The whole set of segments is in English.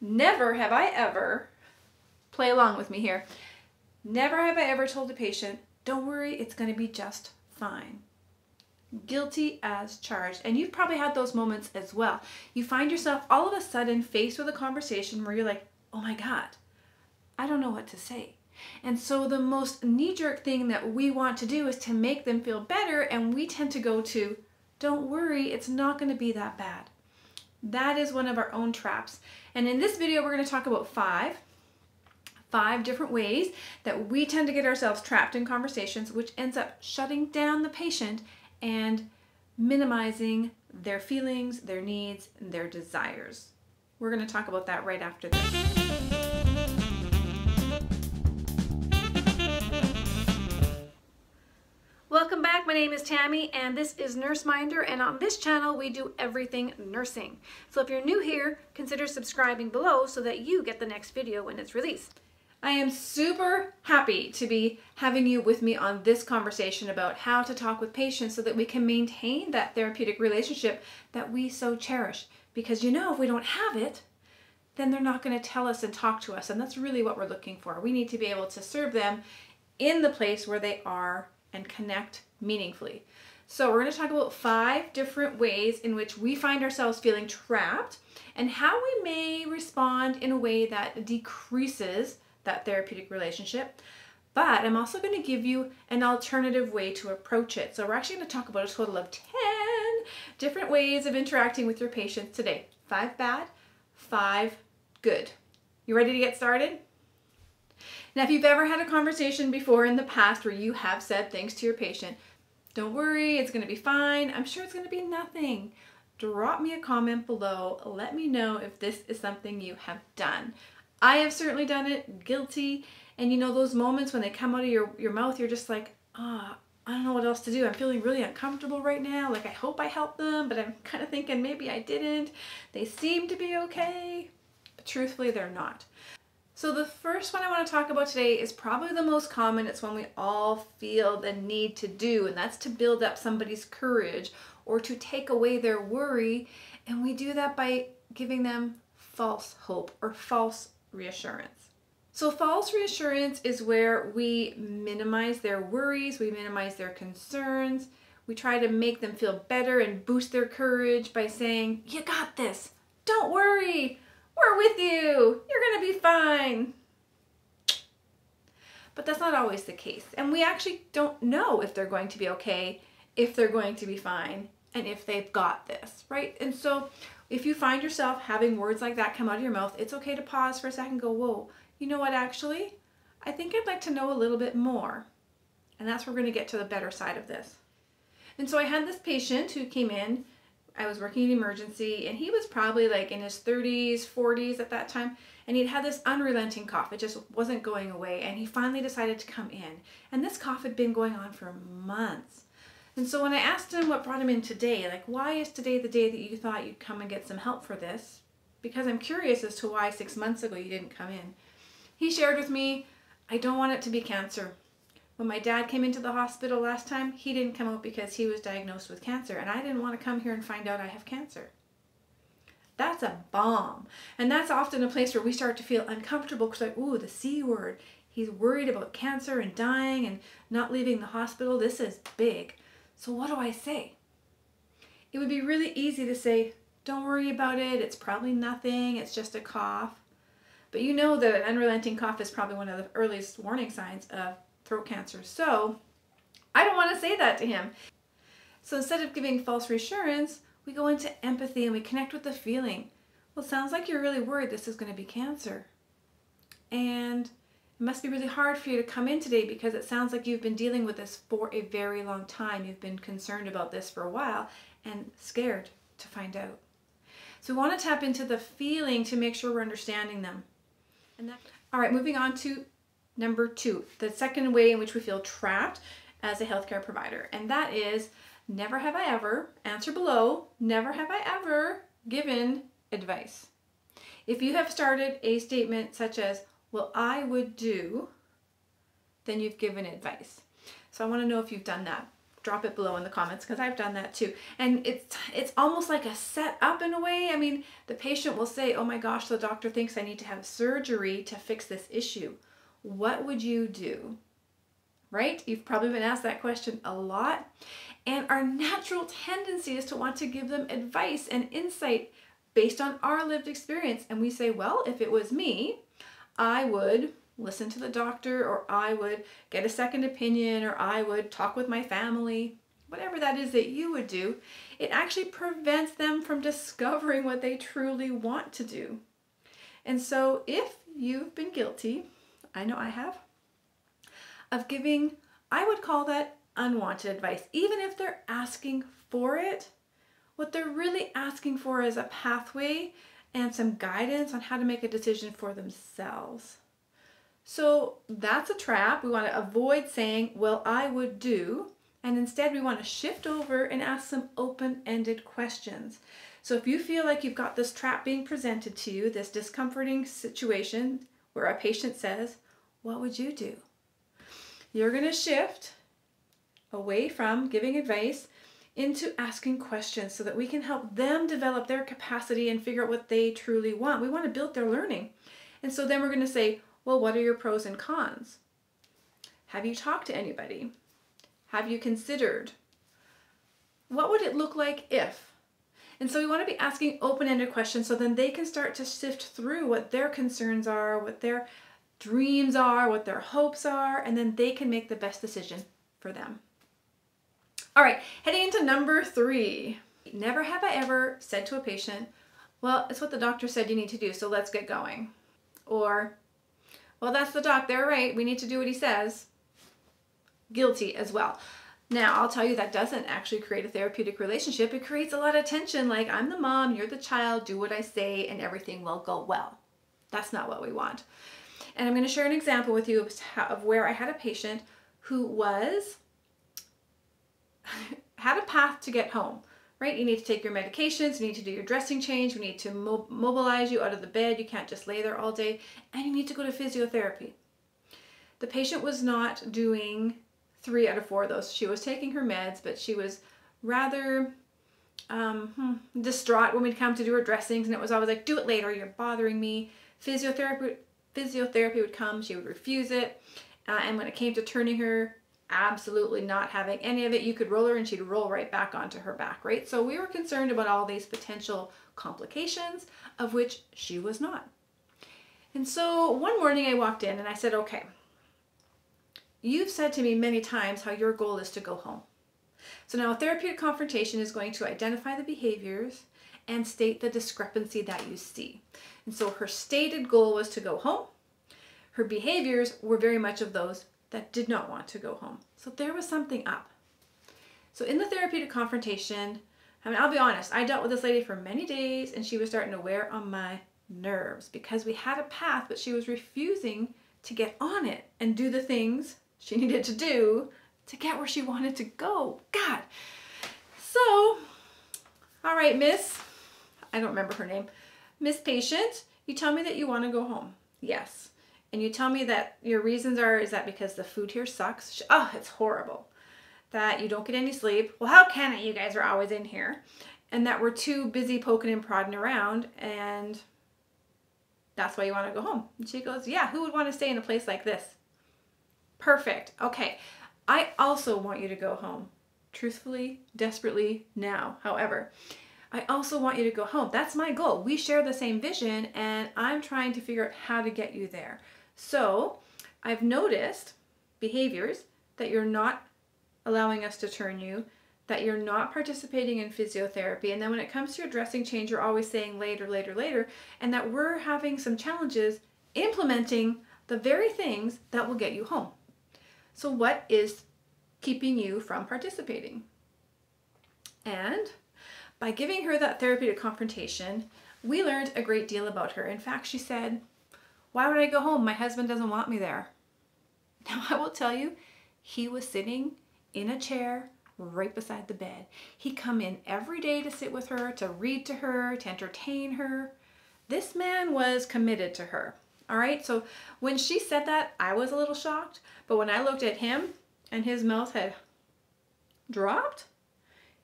Never have I ever, play along with me here, never have I ever told a patient, don't worry, it's going to be just fine. Guilty as charged. And you've probably had those moments as well. You find yourself all of a sudden faced with a conversation where you're like, oh my God, I don't know what to say. And so the most knee jerk thing that we want to do is to make them feel better, and we tend to go to, don't worry, it's not going to be that bad. That is one of our own traps. And in this video, we're going to talk about five, five different ways that we tend to get ourselves trapped in conversations, which ends up shutting down the patient and minimizing their feelings, their needs, and their desires. We're going to talk about that right after this. My name is Tammy and this is NurseMinder and on this channel we do everything nursing. So if you're new here, consider subscribing below so that you get the next video when it's released. I am super happy to be having you with me on this conversation about how to talk with patients so that we can maintain that therapeutic relationship that we so cherish. Because you know, if we don't have it, then they're not going to tell us and talk to us. And that's really what we're looking for. We need to be able to serve them in the place where they are and connect meaningfully. So we're going to talk about five different ways in which we find ourselves feeling trapped and how we may respond in a way that decreases that therapeutic relationship. But I'm also going to give you an alternative way to approach it. So we're actually going to talk about a total of 10 different ways of interacting with your patients today. Five bad, five good. You ready to get started? Now, if you've ever had a conversation before in the past where you have said things to your patient, don't worry, it's going to be fine. I'm sure it's going to be nothing. Drop me a comment below. Let me know if this is something you have done. I have certainly done it, guilty. And you know, those moments when they come out of your, your mouth, you're just like, ah, oh, I don't know what else to do. I'm feeling really uncomfortable right now. Like, I hope I helped them, but I'm kind of thinking maybe I didn't. They seem to be okay, but truthfully, they're not. So the first one I want to talk about today is probably the most common. It's one we all feel the need to do, and that's to build up somebody's courage or to take away their worry. And we do that by giving them false hope or false reassurance. So false reassurance is where we minimize their worries, we minimize their concerns, we try to make them feel better and boost their courage by saying, you got this, don't worry, we're with you. You're going to be fine. But that's not always the case. And we actually don't know if they're going to be okay, if they're going to be fine, and if they've got this, right? And so if you find yourself having words like that come out of your mouth, it's okay to pause for a second go, whoa, you know what, actually? I think I'd like to know a little bit more. And that's where we're going to get to the better side of this. And so I had this patient who came in I was working in emergency and he was probably like in his 30s, 40s at that time. And he'd had this unrelenting cough. It just wasn't going away. And he finally decided to come in. And this cough had been going on for months. And so when I asked him what brought him in today, like, why is today the day that you thought you'd come and get some help for this? Because I'm curious as to why six months ago you didn't come in. He shared with me, I don't want it to be cancer. When my dad came into the hospital last time, he didn't come out because he was diagnosed with cancer, and I didn't want to come here and find out I have cancer. That's a bomb. And that's often a place where we start to feel uncomfortable because, like, ooh, the C word. He's worried about cancer and dying and not leaving the hospital. This is big. So, what do I say? It would be really easy to say, don't worry about it. It's probably nothing. It's just a cough. But you know that an unrelenting cough is probably one of the earliest warning signs of throat cancer. So I don't want to say that to him. So instead of giving false reassurance, we go into empathy and we connect with the feeling. Well, sounds like you're really worried this is going to be cancer. And it must be really hard for you to come in today because it sounds like you've been dealing with this for a very long time. You've been concerned about this for a while and scared to find out. So we want to tap into the feeling to make sure we're understanding them. And that, all right, moving on to Number two, the second way in which we feel trapped as a healthcare provider, and that is never have I ever, answer below, never have I ever given advice. If you have started a statement such as, well, I would do, then you've given advice. So I want to know if you've done that. drop it below in the comments because I've done that too. And it's it's almost like a set up in a way. I mean, the patient will say, "Oh my gosh, the doctor thinks I need to have surgery to fix this issue." What would you do? Right? You've probably been asked that question a lot. And our natural tendency is to want to give them advice and insight based on our lived experience. And we say, well, if it was me, I would listen to the doctor, or I would get a second opinion, or I would talk with my family, whatever that is that you would do. It actually prevents them from discovering what they truly want to do. And so, if you've been guilty, I know I have, of giving, I would call that unwanted advice, even if they're asking for it. What they're really asking for is a pathway and some guidance on how to make a decision for themselves. So that's a trap. We want to avoid saying, well, I would do, and instead we want to shift over and ask some open-ended questions. So if you feel like you've got this trap being presented to you, this discomforting situation where a patient says, what would you do? You're going to shift away from giving advice into asking questions so that we can help them develop their capacity and figure out what they truly want. We want to build their learning. And so then we're going to say, well, what are your pros and cons? Have you talked to anybody? Have you considered? What would it look like if? And so we want to be asking open-ended questions so then they can start to sift through what their concerns are, what their dreams are, what their hopes are, and then they can make the best decision for them. All right, heading into number three. Never have I ever said to a patient, well, it's what the doctor said you need to do, so let's get going. Or, well, that's the doc, they're right, we need to do what he says. Guilty as well. Now, I'll tell you that doesn't actually create a therapeutic relationship. It creates a lot of tension, like I'm the mom, you're the child, do what I say, and everything will go well. That's not what we want. And I'm going to share an example with you of where I had a patient who was had a path to get home, right? You need to take your medications, you need to do your dressing change, we need to mo mobilize you out of the bed, you can't just lay there all day, and you need to go to physiotherapy. The patient was not doing three out of four of those. She was taking her meds, but she was rather um, hmm, distraught when we'd come to do her dressings, and it was always like, do it later, you're bothering me. Physiotherapy, physiotherapy would come, she would refuse it, uh, and when it came to turning her absolutely not having any of it. You could roll her and she'd roll right back onto her back, right? So we were concerned about all these potential complications, of which she was not. And so one morning I walked in and I said, okay, you've said to me many times how your goal is to go home. So now a therapeutic confrontation is going to identify the behaviors and state the discrepancy that you see. And so her stated goal was to go home. Her behaviors were very much of those that did not want to go home. So there was something up. So in the therapeutic confrontation, I mean, I'll be honest, I dealt with this lady for many days and she was starting to wear on my nerves because we had a path, but she was refusing to get on it and do the things she needed to do to get where she wanted to go. God. So, all right, miss, I don't remember her name, Miss Patient, you tell me that you want to go home. Yes. And you tell me that your reasons are is that because the food here sucks? Oh it's horrible. That you don't get any sleep. Well how can it? You guys are always in here. And that we're too busy poking and prodding around and that's why you want to go home. And she goes yeah who would want to stay in a place like this perfect okay i also want you to go home truthfully desperately now however I also want you to go home. That's my goal. We share the same vision and I'm trying to figure out how to get you there. So I've noticed behaviors that you're not allowing us to turn you, that you're not participating in physiotherapy, and then when it comes to your dressing change, you're always saying later, later, later, and that we're having some challenges implementing the very things that will get you home. So what is keeping you from participating? And by giving her that therapeutic confrontation, we learned a great deal about her. In fact, she said, why would I go home? My husband doesn't want me there. Now, I will tell you, he was sitting in a chair right beside the bed. He'd come in every day to sit with her, to read to her, to entertain her. This man was committed to her. All right, so when she said that, I was a little shocked. But when I looked at him and his mouth had dropped?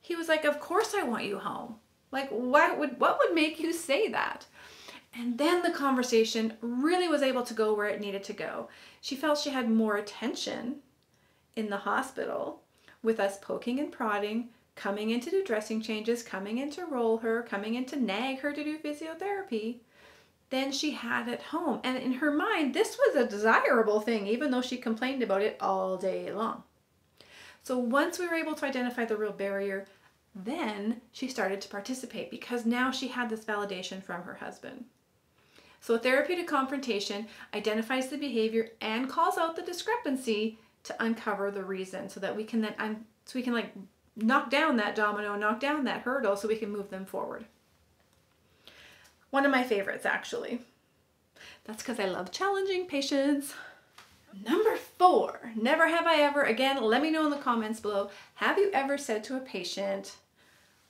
He was like, Of course I want you home. Like, what would, what would make you say that? And then the conversation really was able to go where it needed to go. She felt she had more attention in the hospital with us poking and prodding, coming in to do dressing changes, coming in to roll her, coming in to nag her to do physiotherapy than she had at home. And in her mind, this was a desirable thing, even though she complained about it all day long. So once we were able to identify the real barrier, then she started to participate because now she had this validation from her husband. So therapeutic confrontation identifies the behavior and calls out the discrepancy to uncover the reason so that we can then so we can like knock down that domino, knock down that hurdle so we can move them forward. One of my favorites actually. That's because I love challenging patients. Number four, never have I ever, again, let me know in the comments below, have you ever said to a patient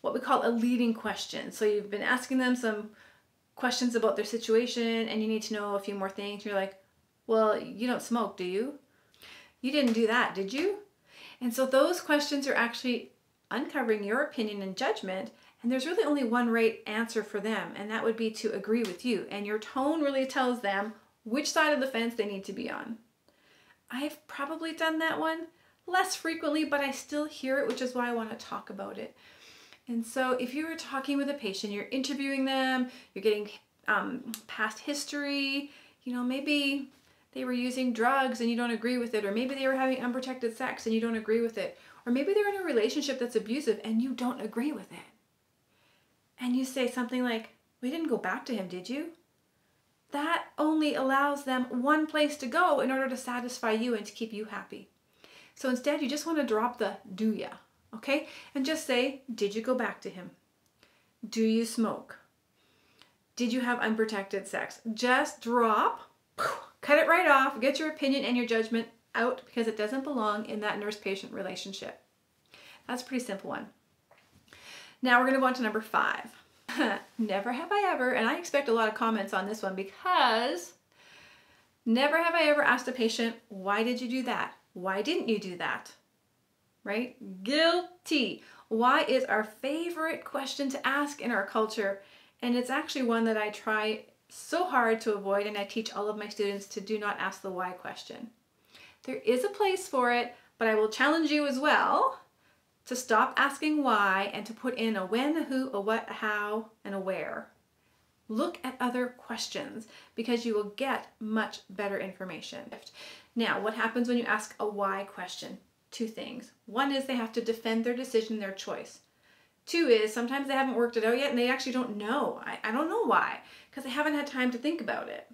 what we call a leading question? So you've been asking them some questions about their situation and you need to know a few more things. You're like, well, you don't smoke, do you? You didn't do that, did you? And so those questions are actually uncovering your opinion and judgment. And there's really only one right answer for them, and that would be to agree with you. And your tone really tells them which side of the fence they need to be on. I've probably done that one less frequently, but I still hear it, which is why I want to talk about it. And so if you were talking with a patient, you're interviewing them, you're getting um, past history, you know, maybe they were using drugs and you don't agree with it, or maybe they were having unprotected sex and you don't agree with it, or maybe they're in a relationship that's abusive and you don't agree with it. And you say something like, We didn't go back to him, did you? That only allows them one place to go in order to satisfy you and to keep you happy. So instead, you just want to drop the do ya okay? And just say, did you go back to him? Do you smoke? Did you have unprotected sex? Just drop, cut it right off, get your opinion and your judgment out because it doesn't belong in that nurse patient relationship. That's a pretty simple one. Now we're going to go on to number five. never have I ever, and I expect a lot of comments on this one because never have I ever asked a patient, why did you do that? Why didn't you do that? right? Guilty. Why is our favorite question to ask in our culture? And it's actually one that I try so hard to avoid, and I teach all of my students to do not ask the why question. There is a place for it, but I will challenge you as well to stop asking why and to put in a when, a who, a what, a how, and a where. Look at other questions because you will get much better information. Now, what happens when you ask a why question? two things. One is they have to defend their decision, their choice. Two is sometimes they haven't worked it out yet and they actually don't know. I, I don't know why, because they haven't had time to think about it.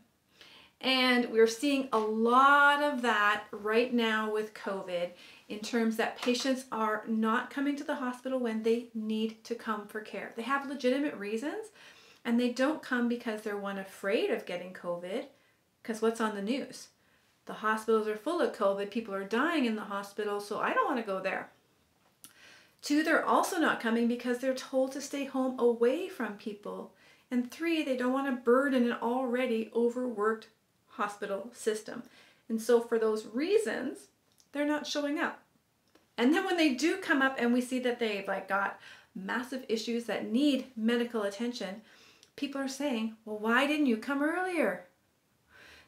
And we're seeing a lot of that right now with COVID in terms that patients are not coming to the hospital when they need to come for care. They have legitimate reasons and they don't come because they're one afraid of getting COVID because what's on the news? The hospitals are full of COVID. People are dying in the hospital, so I don't want to go there. Two, they're also not coming because they're told to stay home away from people. And three, they don't want to burden an already overworked hospital system. And so, for those reasons, they're not showing up. And then when they do come up and we see that they've like got massive issues that need medical attention, people are saying, "Well, why didn't you come earlier?"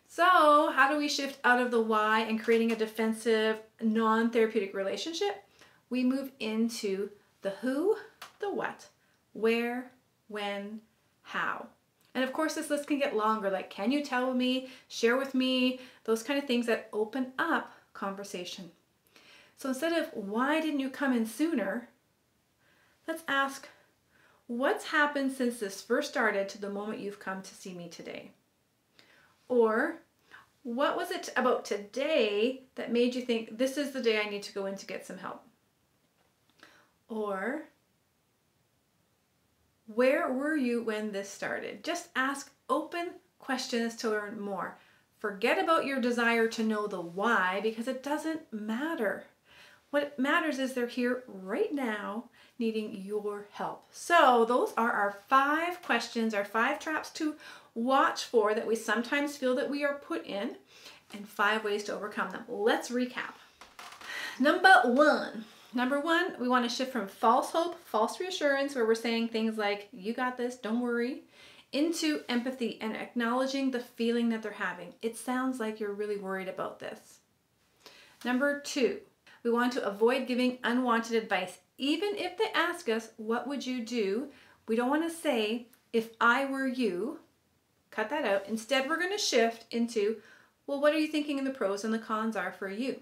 So, how do we shift out of the why and creating a defensive, non therapeutic relationship? We move into the who, the what, where, when, how. And of course, this list can get longer like, can you tell me, share with me, those kind of things that open up conversation. So instead of why didn't you come in sooner, let's ask, what's happened since this first started to the moment you've come to see me today? Or what was it about today that made you think this is the day I need to go in to get some help? Or where were you when this started? Just ask open questions to learn more. Forget about your desire to know the why because it doesn't matter. What matters is they're here right now needing your help. So, those are our five questions, our five traps to watch for that we sometimes feel that we are put in, and five ways to overcome them. Let's recap. Number one, Number one, we want to shift from false hope, false reassurance, where we're saying things like, you got this, don't worry, into empathy and acknowledging the feeling that they're having. It sounds like you're really worried about this. Number two, we want to avoid giving unwanted advice. Even if they ask us, what would you do? We don't want to say, if I were you, cut that out. Instead, we're going to shift into, well, what are you thinking the pros and the cons are for you?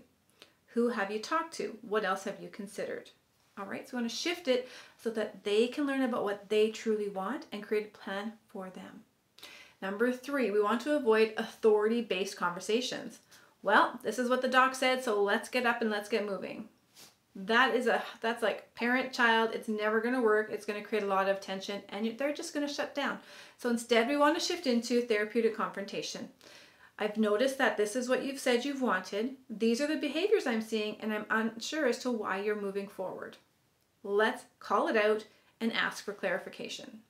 Who have you talked to? What else have you considered? All right, so we want to shift it so that they can learn about what they truly want and create a plan for them. Number three, we want to avoid authority based conversations. Well, this is what the doc said, so let's get up and let's get moving. That is a that's like parent child. It's never going to work. It's going to create a lot of tension and they're just going to shut down. So instead, we want to shift into therapeutic confrontation. I've noticed that this is what you've said you've wanted. These are the behaviors I'm seeing, and I'm unsure as to why you're moving forward. Let's call it out and ask for clarification.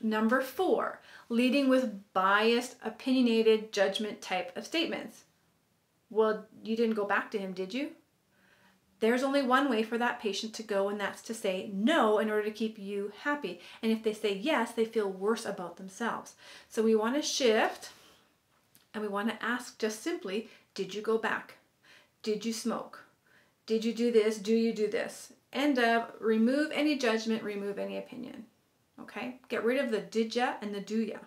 Number four, leading with biased, opinionated, judgment type of statements. Well, you didn't go back to him, did you? There's only one way for that patient to go, and that's to say no in order to keep you happy. And if they say yes, they feel worse about themselves. So we want to shift and we want to ask just simply, did you go back? Did you smoke? Did you do this? Do you do this? End of remove any judgment, remove any opinion. Okay? Get rid of the did ya and the do ya.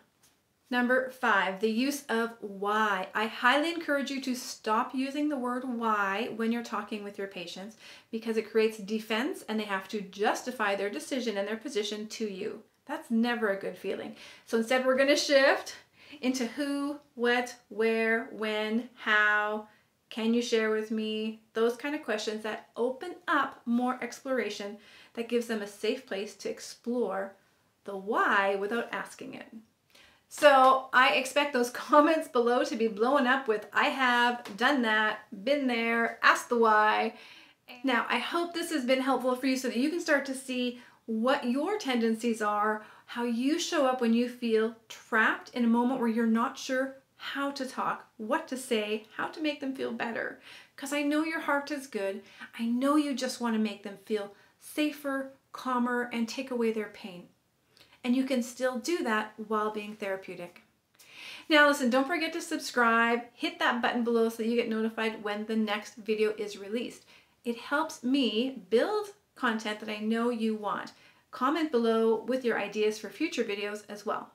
Number five, the use of why. I highly encourage you to stop using the word why when you're talking with your patients because it creates defense and they have to justify their decision and their position to you. That's never a good feeling. So instead, we're going to shift into who, what, where, when, how, can you share with me? Those kind of questions that open up more exploration that gives them a safe place to explore the why without asking it. So I expect those comments below to be blown up with I have done that, been there, asked the why. Now, I hope this has been helpful for you so that you can start to see what your tendencies are how you show up when you feel trapped in a moment where you're not sure how to talk, what to say, how to make them feel better. Because I know your heart is good. I know you just want to make them feel safer, calmer, and take away their pain. And you can still do that while being therapeutic. Now listen, don't forget to subscribe, hit that button below so you get notified when the next video is released. It helps me build content that I know you want. Comment below with your ideas for future videos as well.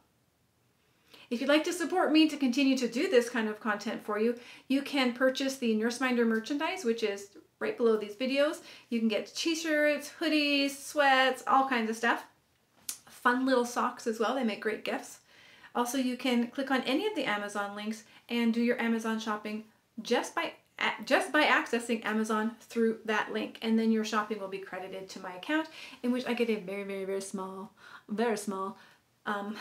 If you'd like to support me to continue to do this kind of content for you, you can purchase the NurseMinder merchandise, which is right below these videos. You can get t-shirts, hoodies, sweats, all kinds of stuff. Fun little socks as well, they make great gifts. Also, you can click on any of the Amazon links and do your Amazon shopping just by just by accessing Amazon through that link. And then your shopping will be credited to my account in which I get a very very very small very small um,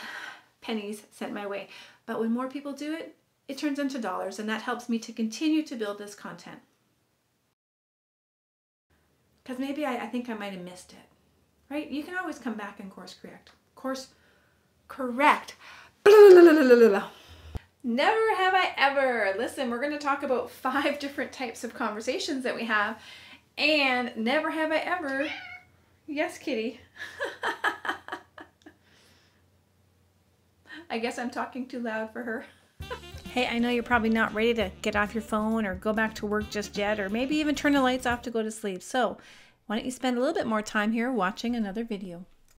pennies sent my way. But when more people do it it turns into dollars and that helps me to continue to build this content. Because maybe I, I think I might have missed it right you can always come back and course correct course correct Never have I ever. Listen, we're going to talk about five different types of conversations that we have. And never have I ever. Yes, kitty. I guess I'm talking too loud for her. hey, I know you're probably not ready to get off your phone or go back to work just yet, or maybe even turn the lights off to go to sleep. So, why don't you spend a little bit more time here watching another video?